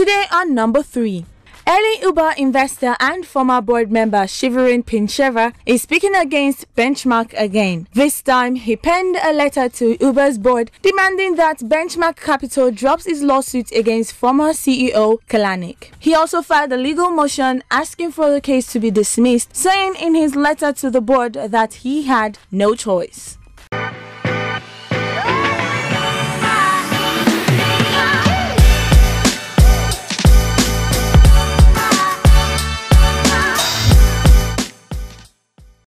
Today on number 3. Early Uber investor and former board member Shervin Pishevar is speaking against Benchmark again. This time, he penned a letter to Uber's board demanding that Benchmark Capital drops its lawsuit against former CEO Kalanick. He also filed a legal motion asking for the case to be dismissed, saying in his letter to the board that he had no choice.